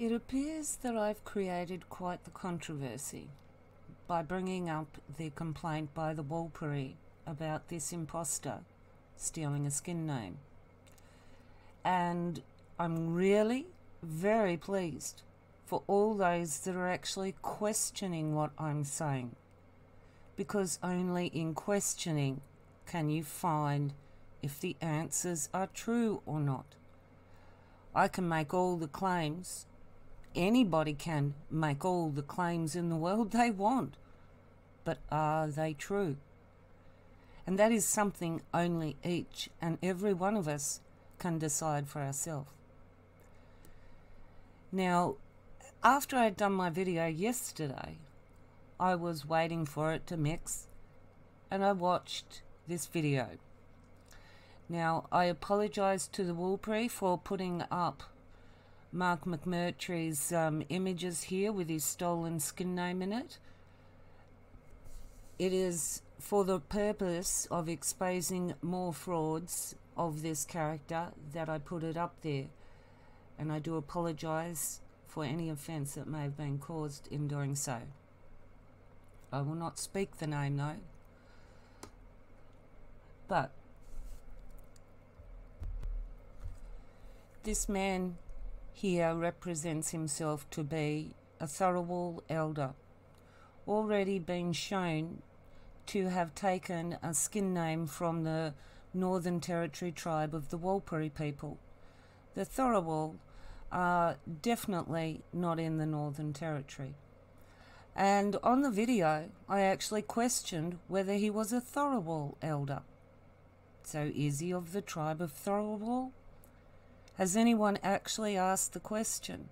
It appears that I've created quite the controversy by bringing up the complaint by the Warlpiri about this imposter stealing a skin name. And I'm really very pleased for all those that are actually questioning what I'm saying. Because only in questioning can you find if the answers are true or not. I can make all the claims Anybody can make all the claims in the world they want, but are they true? And that is something only each and every one of us can decide for ourselves. Now, after I'd done my video yesterday, I was waiting for it to mix and I watched this video. Now, I apologise to the Warlpiri for putting up Mark McMurtrie's um, images here with his stolen skin name in it. It is for the purpose of exposing more frauds of this character that I put it up there. And I do apologise for any offence that may have been caused in doing so. I will not speak the name though. But this man here represents himself to be a Tharawal elder, already been shown to have taken a skin name from the Northern Territory tribe of the Warlpiri people. The Tharawal are definitely not in the Northern Territory. And on the video, I actually questioned whether he was a Tharawal elder. So is he of the tribe of Tharawal? Has anyone actually asked the question?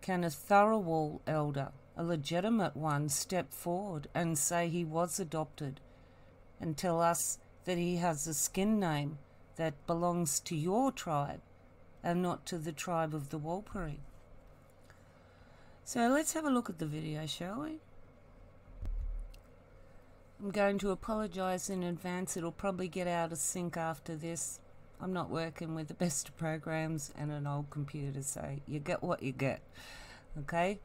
Can a Tharawal elder, a legitimate one, step forward and say he was adopted and tell us that he has a skin name that belongs to your tribe and not to the tribe of the Warlpiri? So let's have a look at the video, shall we? I'm going to apologise in advance. It'll probably get out of sync after this. I'm not working with the best of programs and an old computer, so you get what you get. Okay?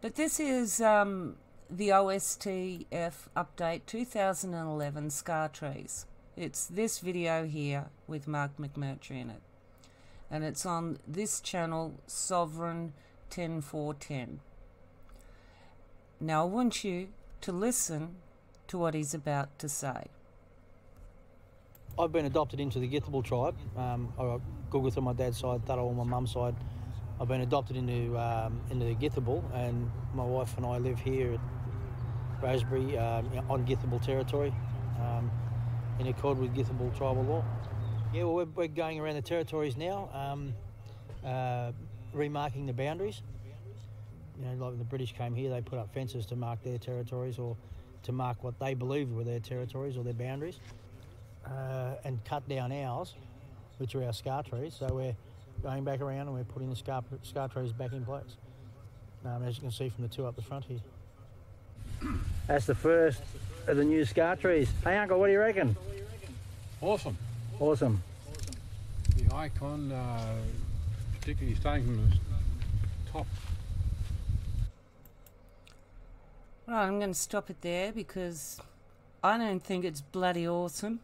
But this is um, the OSTF update 2011 Scar Trees. It's this video here with Mark McMurtrie in it. And it's on this channel, Sovereign 10410. Now I want you to listen to what he's about to say. I've been adopted into the Githabul tribe. Um, I Gulgith on my dad's side, Thara on my mum's side. I've been adopted into um, into the Githabul, and my wife and I live here at Rosebery um, on Githabul territory, um, in accord with Githabul tribal law. Yeah, well, we're, we're going around the territories now, um, uh, remarking the boundaries. You know, like when the British came here, they put up fences to mark their territories or to mark what they believed were their territories or their boundaries uh, and cut down ours, which are our scar trees. So we're going back around and we're putting the scar, scar trees back in place. Um, as you can see from the two up the front here. That's the first of the new scar trees. Hey Uncle, what do you reckon? Awesome. Awesome. The icon, uh, particularly starting from the top. Right, I'm going to stop it there because I don't think it's bloody awesome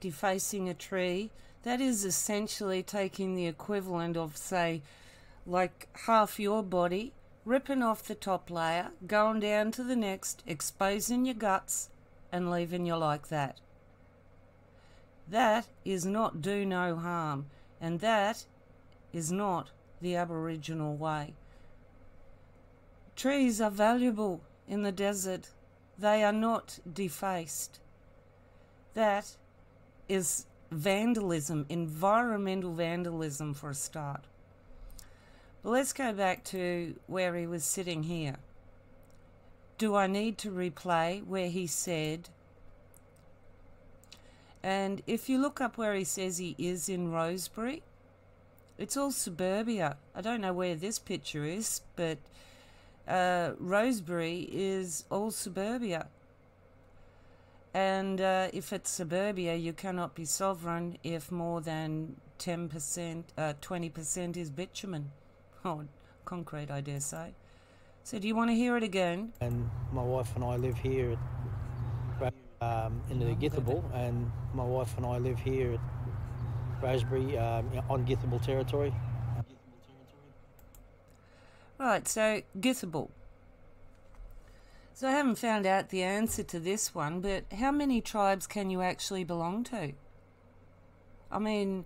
defacing a tree, that is essentially taking the equivalent of, say, like half your body, ripping off the top layer, going down to the next, exposing your guts, and leaving you like that. That is not do no harm, and that is not the Aboriginal way. Trees are valuable in the desert. They are not defaced. That is vandalism, environmental vandalism for a start. But let's go back to where he was sitting here. Do I need to replay where he said, and if you look up where he says he is in Rosebery, it's all suburbia. I don't know where this picture is, but uh, Rosebery is all suburbia. And uh, if it's suburbia, you cannot be sovereign if more than 10%, uh, 20% is bitumen. Oh, concrete, I dare say. So, do you want to hear it again? And my wife and I live here at, um, in the Githabul, and my wife and I live here at Rosebery um, on Githabul territory. Right, so Githabul. So I haven't found out the answer to this one, but how many tribes can you actually belong to? I mean,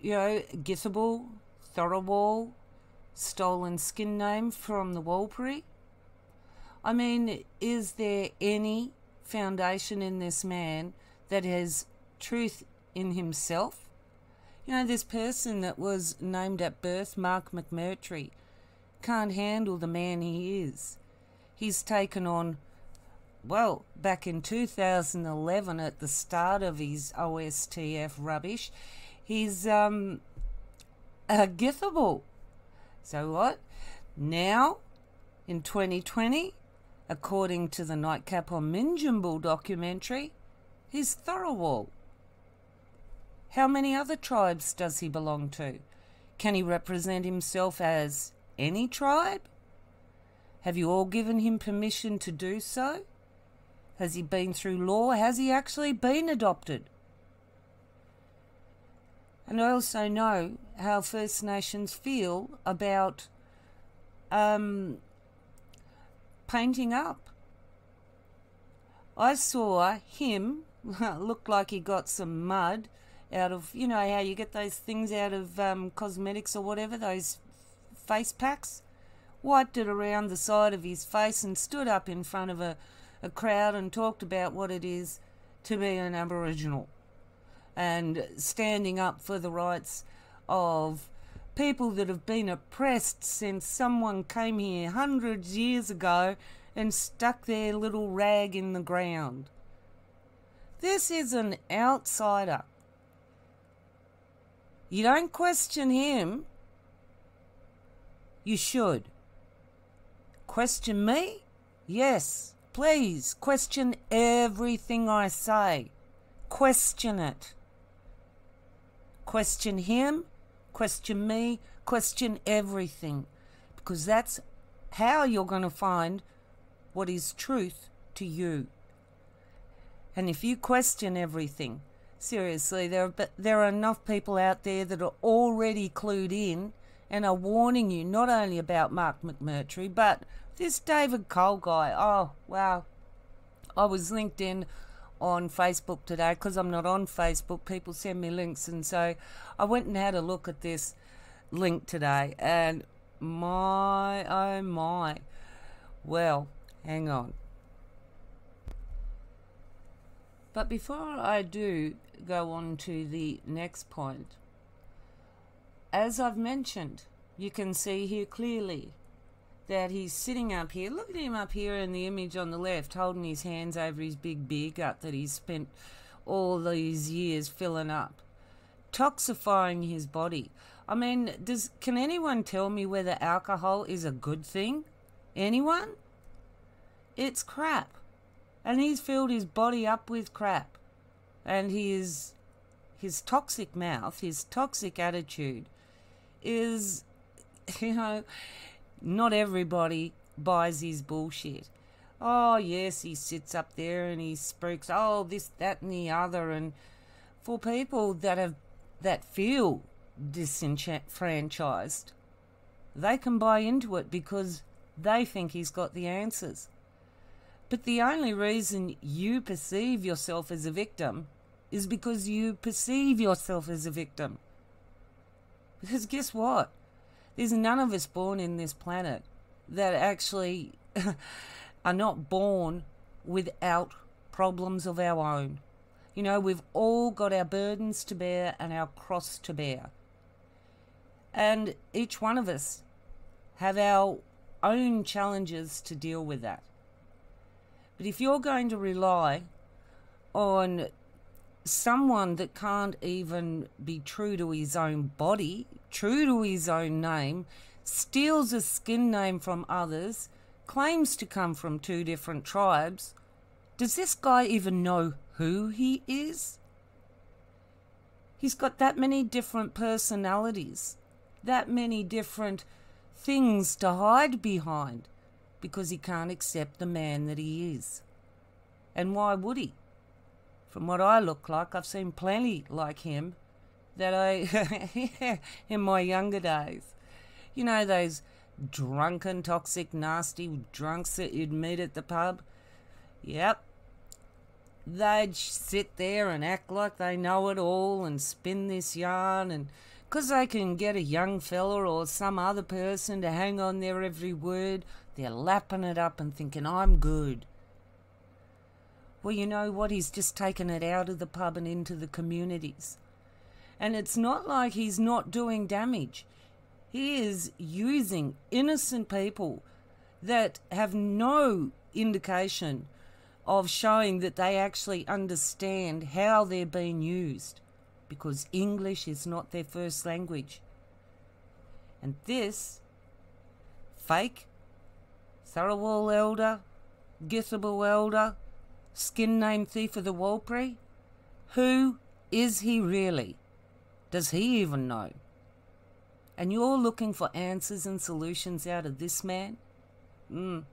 you know, Githabul, Tharawal, stolen skin name from the Warlpiri. I mean, is there any foundation in this man that has truth in himself? You know, this person that was named at birth, Mark McMurtrie, can't handle the man he is. He's taken on, well, back in 2011 at the start of his OSTF rubbish, he's um, a Githabul. So what? Now, in 2020, according to the Nightcap on Minjimble documentary, he's Tharawal. How many other tribes does he belong to? Can he represent himself as any tribe? Have you all given him permission to do so? Has he been through law? Has he actually been adopted? And I also know how First Nations feel about um, painting up. I saw him look like he got some mud out of, you know, how you get those things out of um, cosmetics or whatever, those face packs. Wiped it around the side of his face and stood up in front of a, a crowd and talked about what it is to be an Aboriginal and standing up for the rights of people that have been oppressed since someone came here hundreds of years ago and stuck their little rag in the ground. This is an outsider. You don't question him. You should. Question me? Yes, please. Question everything I say. Question it. Question him, question me, question everything. Because that's how you're going to find what is truth to you. And if you question everything, seriously, there are, there are enough people out there that are already clued in and are warning you not only about Mark McMurtrie, but this David Cole guy. Oh, wow. I was linked in on Facebook today because I'm not on Facebook. People send me links, and so I went and had a look at this link today, and my oh my. Well, hang on. But before I do go on to the next point, as I've mentioned, you can see here clearly that he's sitting up here. Look at him up here in the image on the left, holding his hands over his big beer gut that he's spent all these years filling up, toxifying his body. I mean, does can anyone tell me whether alcohol is a good thing? Anyone? It's crap. And he's filled his body up with crap. And his his toxic mouth, his toxic attitude is you know not everybody buys his bullshit. Oh, yes, he sits up there and he speaks, oh, this, that, and the other. And for people that have that feel disenfranchised, they can buy into it because they think he's got the answers. But the only reason you perceive yourself as a victim is because you perceive yourself as a victim. Because guess what? There's none of us born in this planet that actually are not born without problems of our own. You know, we've all got our burdens to bear and our cross to bear. And each one of us have our own challenges to deal with that. But if you're going to rely on someone that can't even be true to his own body, true to his own name, steals a skin name from others, claims to come from two different tribes, does this guy even know who he is? He's got that many different personalities, that many different things to hide behind because he can't accept the man that he is. And why would he? From what I look like, I've seen plenty like him that I, in my younger days. You know, those drunken, toxic, nasty drunks that you'd meet at the pub? Yep. They'd sit there and act like they know it all and spin this yarn and because they can get a young fella or some other person to hang on their every word, they're lapping it up and thinking, I'm good. Well, you know what? He's just taken it out of the pub and into the communities. And it's not like he's not doing damage. He is using innocent people that have no indication of showing that they actually understand how they're being used because English is not their first language. And this fake Tharawal elder, Githabul elder, skin name thief of the Warlpiri, who is he really? Does he even know? And you're looking for answers and solutions out of this man? Mm.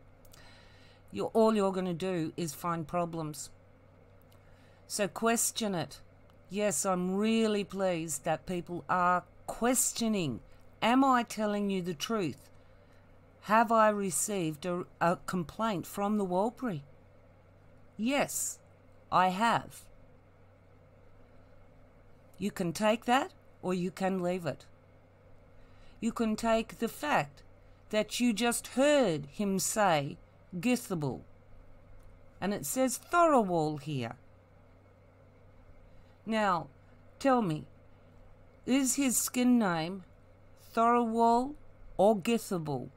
You're, all you're going to do is find problems. So question it. Yes, I'm really pleased that people are questioning Am I telling you the truth? Have I received a, a complaint from the Warlpiri? Yes, I have. You can take that or you can leave it. You can take the fact that you just heard him say Githabul. And it says Tharawal here. Now, tell me, is his skin name Tharawal or Githabul?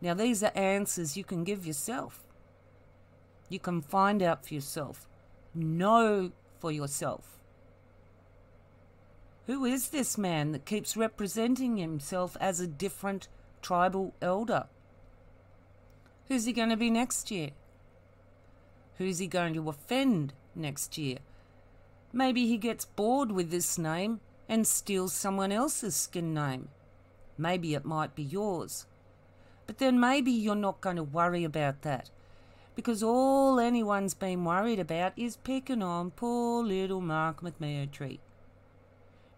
Now, these are answers you can give yourself. You can find out for yourself. Know for yourself. Who is this man that keeps representing himself as a different tribal elder? Who's he going to be next year? Who's he going to offend next year? Maybe he gets bored with this name and steals someone else's skin name. Maybe it might be yours. But then maybe you're not going to worry about that because all anyone's been worried about is picking on poor little Mark McMurtrie.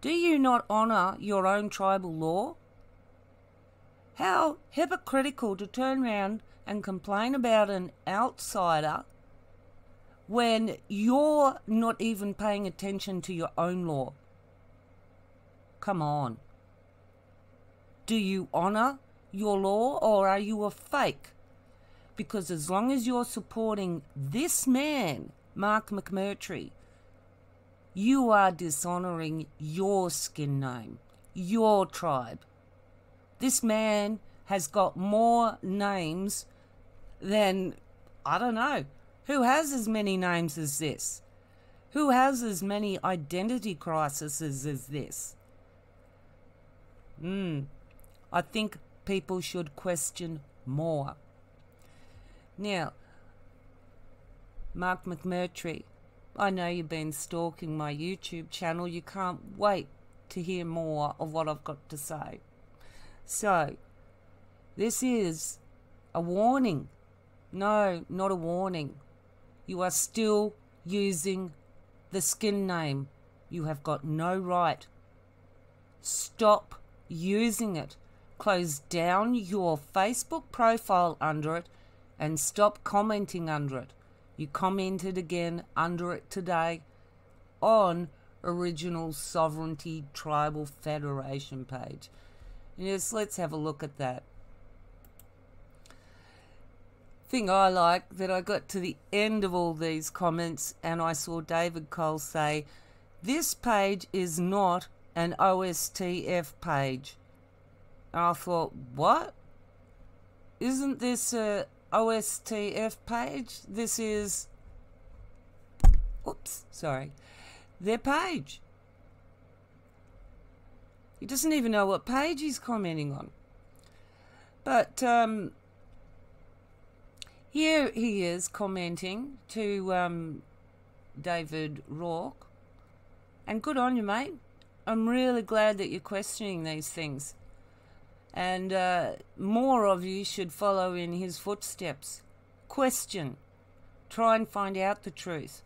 Do you not honour your own tribal law? How hypocritical to turn round and complain about an outsider when you're not even paying attention to your own law. Come on. Do you honour your law or are you a fake? Because as long as you're supporting this man, Mark McMurtrie, you are dishonouring your skin name, your tribe. This man has got more names than, I don't know, who has as many names as this? Who has as many identity crises as this? Hmm. I think people should question more. Now, Mark McMurtrie, I know you've been stalking my YouTube channel. You can't wait to hear more of what I've got to say. So, this is a warning. No, not a warning. You are still using the skin name. You have got no right. Stop using it close down your Facebook profile under it and stop commenting under it. You commented again under it today on Original Sovereignty Tribal Federation page. Yes, let's have a look at that. Thing I like that I got to the end of all these comments and I saw David Cole say, This page is not an OSTF page. And I thought, what? Isn't this a OSTF page? This is. Oops, sorry. Their page. He doesn't even know what page he's commenting on. But um, here he is commenting to um, David Rourke. And good on you, mate. I'm really glad that you're questioning these things. And uh, more of you should follow in his footsteps. Question. Try and find out the truth.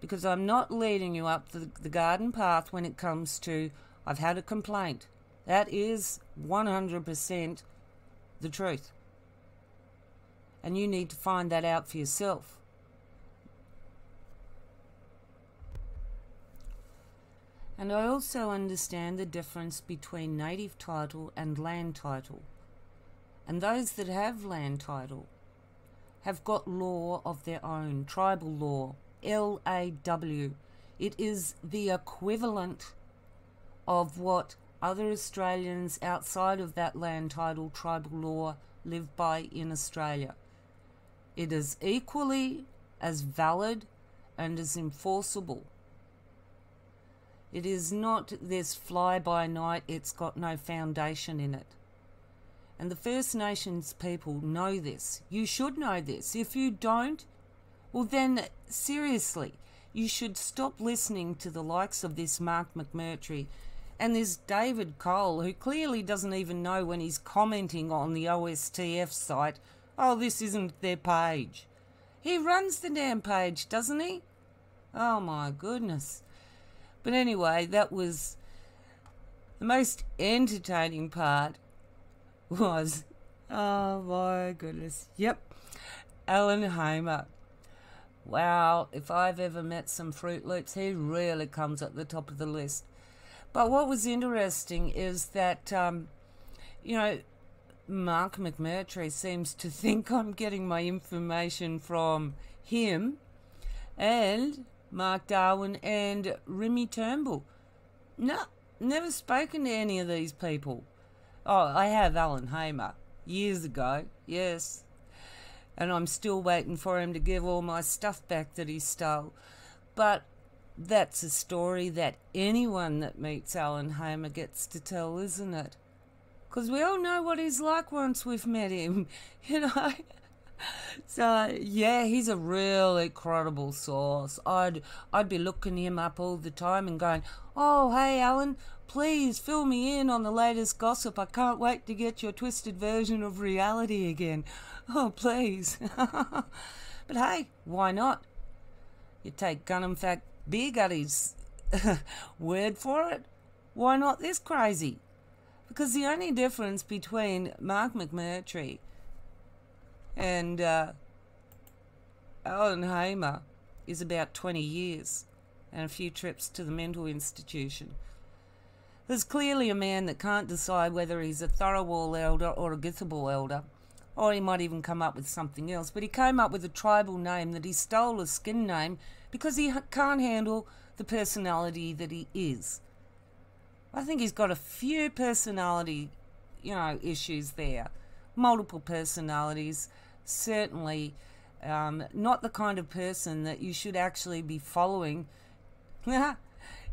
Because I'm not leading you up the, the garden path when it comes to, I've had a complaint. That is 100% the truth. And you need to find that out for yourself. And I also understand the difference between native title and land title. And those that have land title have got law of their own, tribal law, LAW. It is the equivalent of what other Australians outside of that land title tribal law live by in Australia. It is equally as valid and as enforceable. It is not this fly by night, it's got no foundation in it. And the First Nations people know this. You should know this. If you don't, well, then seriously, you should stop listening to the likes of this Mark McMurtrie and this David Cole, who clearly doesn't even know when he's commenting on the OSTF site, oh, this isn't their page. He runs the damn page, doesn't he? Oh my goodness. But anyway, that was the most entertaining part was, oh my goodness, yep, Alan Hamer. Wow, if I've ever met some Fruit Loops, he really comes at the top of the list. But what was interesting is that, um, you know, Mark McMurtrie seems to think I'm getting my information from him and Mark Darwin and Remy Turnbull. No, never spoken to any of these people. Oh, I have Alan Hamer years ago, yes. And I'm still waiting for him to give all my stuff back that he stole. But that's a story that anyone that meets Alan Hamer gets to tell, isn't it? Because we all know what he's like once we've met him, you know. So yeah, he's a really credible source. I'd I'd be looking him up all the time and going, "Oh, hey, Alan, please fill me in on the latest gossip. I can't wait to get your twisted version of reality again. Oh, please." but hey, why not? You take Gunham Fact Beer Gutty's word for it. Why not this crazy? Because the only difference between Mark McMurtrie and uh, Alan Hamer is about 20 years and a few trips to the mental institution. There's clearly a man that can't decide whether he's a Tharawal elder or a Githabul elder, or he might even come up with something else, but he came up with a tribal name that he stole a skin name because he can't handle the personality that he is. I think he's got a few personality, you know, issues there, multiple personalities certainly um, not the kind of person that you should actually be following.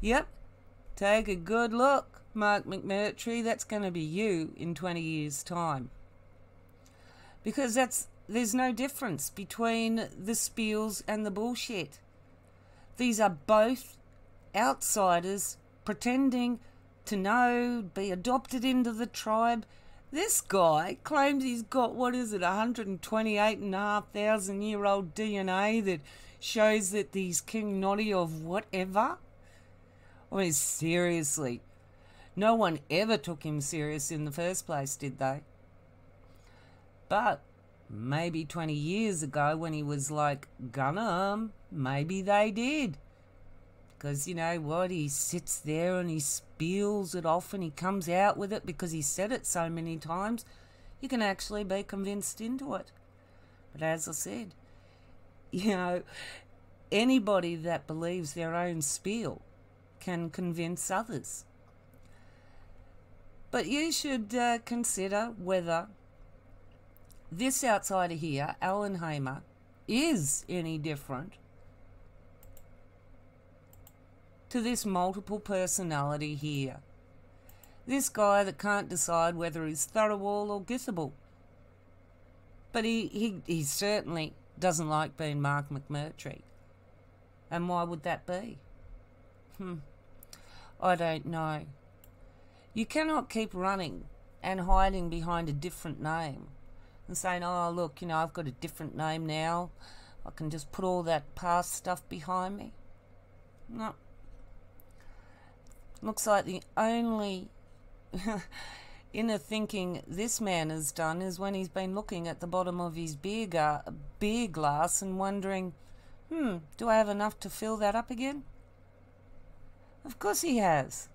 yep, take a good look, Mark McMurtrie. That's going to be you in 20 years' time. Because that's there's no difference between the spiels and the bullshit. These are both outsiders pretending to know, be adopted into the tribe, this guy claims he's got, what is it, a 128,500 year old DNA that shows that he's King Noddy of whatever. I mean, seriously. No one ever took him serious in the first place, did they? But maybe 20 years ago when he was like Gunham, maybe they did. Because you know what? He sits there and he spews it off and he comes out with it because he said it so many times. You can actually be convinced into it. But as I said, you know, anybody that believes their own spiel can convince others. But you should uh, consider whether this outsider here, Alan Hamer, is any different to this multiple personality here. This guy that can't decide whether he's Tharawal or Githabul. But he, he, he certainly doesn't like being Mark McMurtrie. And why would that be? Hmm. I don't know. You cannot keep running and hiding behind a different name and saying, oh, look, you know, I've got a different name now. I can just put all that past stuff behind me. No. Looks like the only inner thinking this man has done is when he's been looking at the bottom of his beer, ga- beer glass and wondering, hmm, do I have enough to fill that up again? Of course he has.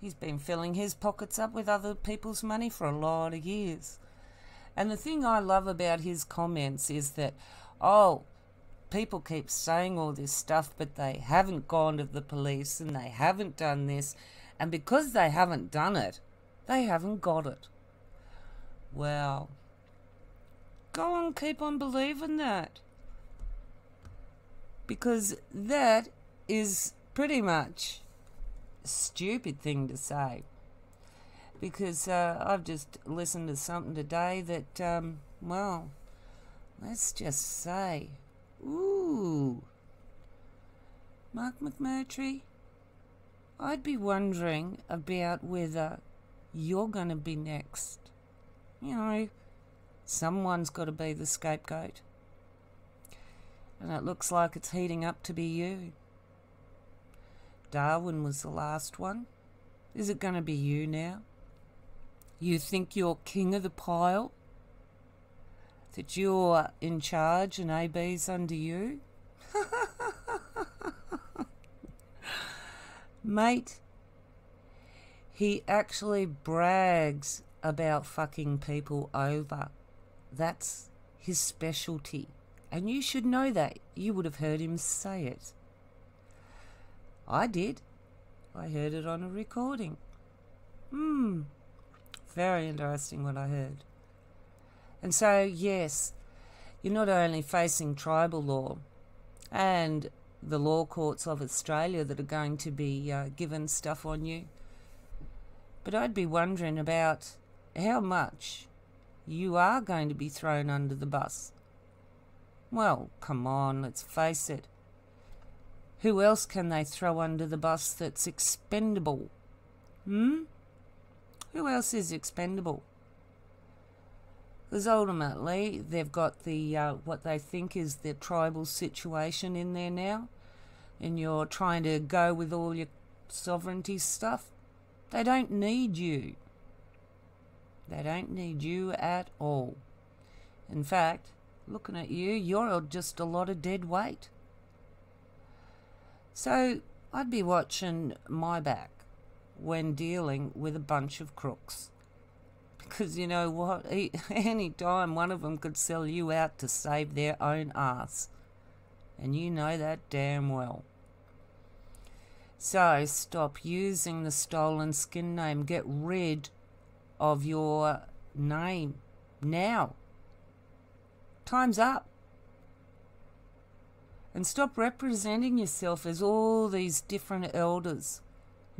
He's been filling his pockets up with other people's money for a lot of years. And the thing I love about his comments is that, oh, people keep saying all this stuff, but they haven't gone to the police and they haven't done this. And because they haven't done it, they haven't got it. Well, go on, keep on believing that. Because that is pretty much a stupid thing to say. Because uh, I've just listened to something today that, um, well, let's just say, ooh, Mark McMurtrie, I'd be wondering about whether you're going to be next. You know, someone's got to be the scapegoat. And it looks like it's heating up to be you. Darwin was the last one. Is it going to be you now? You think you're king of the pile? That you're in charge and AB's under you? Mate, he actually brags about fucking people over. That's his specialty. And you should know that. You would have heard him say it. I did. I heard it on a recording. Hmm. Very interesting what I heard. And so, yes, you're not only facing tribal law and the law courts of Australia that are going to be uh, given stuff on you, but I'd be wondering about how much you are going to be thrown under the bus. Well, come on, let's face it. Who else can they throw under the bus that's expendable? Hmm? Who else is expendable? Because ultimately, they've got the uh, what they think is the tribal situation in there now, and you're trying to go with all your sovereignty stuff. They don't need you. They don't need you at all. In fact, looking at you, you're just a lot of dead weight. So I'd be watching my back when dealing with a bunch of crooks. Because you know what? Any time one of them could sell you out to save their own ass. And you know that damn well. So stop using the stolen skin name. Get rid of your name now. Time's up. And stop representing yourself as all these different elders.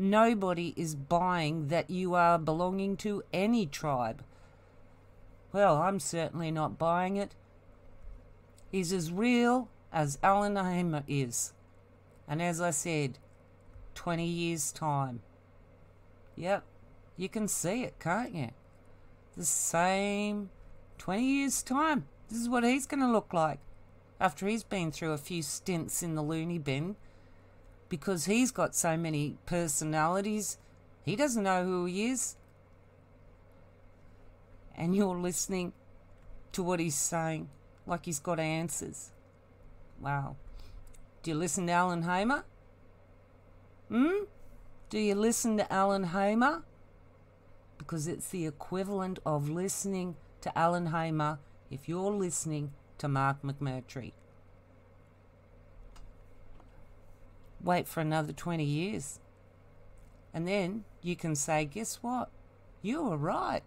Nobody is buying that you are belonging to any tribe. Well, I'm certainly not buying it. He's as real as Alan Hamer is. And as I said, 20 years' time. Yep, you can see it, can't you? The same 20 years' time. This is what he's going to look like after he's been through a few stints in the loony bin because he's got so many personalities. He doesn't know who he is. And you're listening to what he's saying like he's got answers. Wow. Do you listen to Alan Hamer? Hmm? Do you listen to Alan Hamer? Because it's the equivalent of listening to Alan Hamer if you're listening to Mark McMurtrie. Wait for another 20 years. And then you can say, guess what? You were right.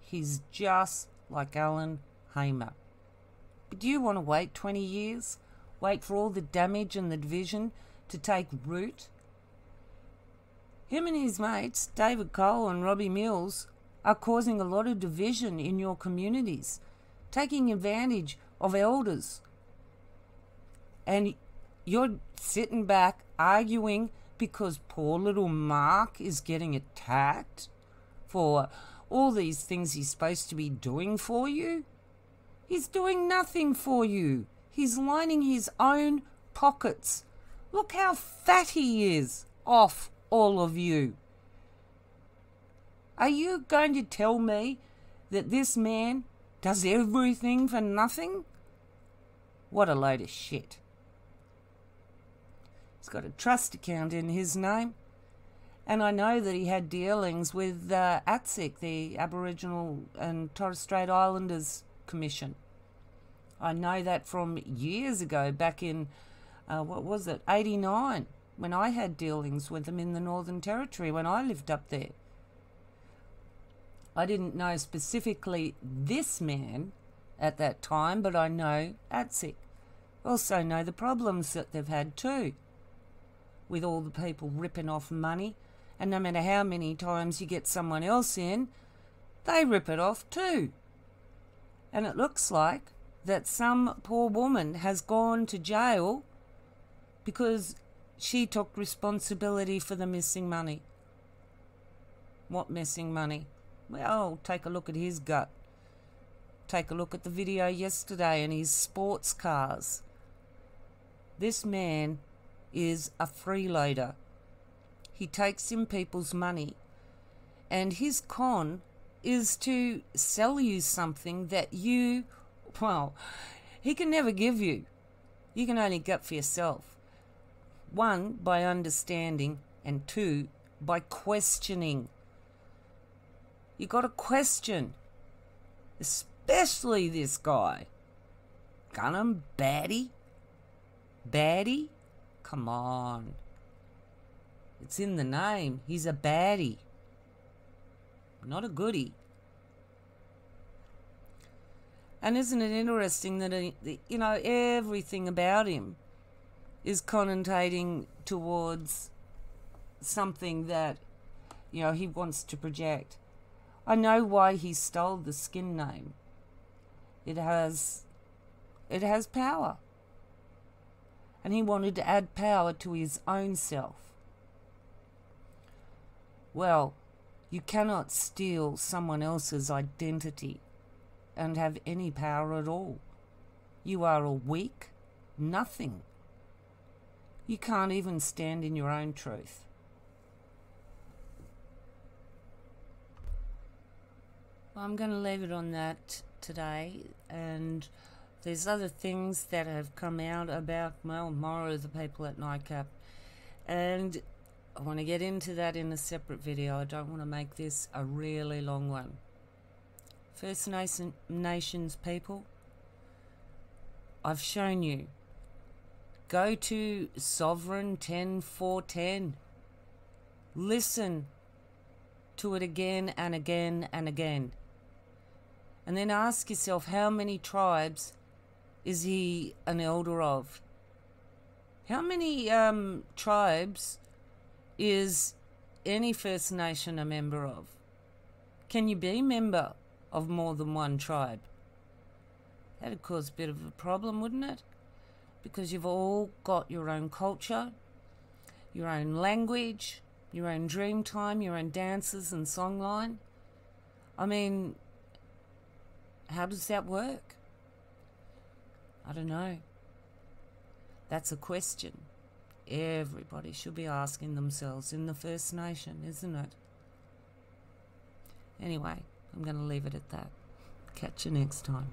He's just like Alan Hamer. But do you want to wait 20 years? Wait for all the damage and the division to take root? Him and his mates, David Cole and Robbie Mills, are causing a lot of division in your communities, taking advantage of elders. And you're sitting back arguing because poor little Mark is getting attacked for all these things he's supposed to be doing for you? He's doing nothing for you. He's lining his own pockets. Look how fat he is off all of you. Are you going to tell me that this man does everything for nothing? What a load of shit. He's got a trust account in his name. And I know that he had dealings with uh, ATSIC, the Aboriginal and Torres Strait Islanders Commission. I know that from years ago, back in, uh, what was it, 89, when I had dealings with them in the Northern Territory when I lived up there. I didn't know specifically this man at that time, but I know ATSIC. Also know the problems that they've had too, with all the people ripping off money and no matter how many times you get someone else in, they rip it off too. And it looks like that some poor woman has gone to jail because she took responsibility for the missing money. What missing money? Well, take a look at his gut. Take a look at the video yesterday and his sports cars. This man is a freeloader. He takes in people's money. And his con is to sell you something that you, well, he can never give you. You can only get for yourself. One, by understanding, and two, by questioning. You got to question, especially this guy. Gunham Baddie? Baddie? Come on. It's in the name. He's a baddie, not a goodie. And isn't it interesting that, uh, you know, everything about him is connotating towards something that, you know, he wants to project. I know why he stole the skin name. It has, it has power. And he wanted to add power to his own self. Well, you cannot steal someone else's identity and have any power at all. You are a weak nothing. You can't even stand in your own truth. Well, I'm going to leave it on that today, and there's other things that have come out about well, more of the people at NICAP, and I want to get into that in a separate video. I don't want to make this a really long one. First Nation, Nations people, I've shown you. Go to Sovereign 10410. Listen to it again and again and again. And then ask yourself how many tribes is he an elder of? How many um, tribes is any First Nation a member of? Can you be a member of more than one tribe? That'd cause a bit of a problem, wouldn't it? Because you've all got your own culture, your own language, your own dream time, your own dances and songline. I mean, how does that work? I don't know. That's a question everybody should be asking themselves in the First Nation, isn't it? Anyway, I'm going to leave it at that. Catch you next time.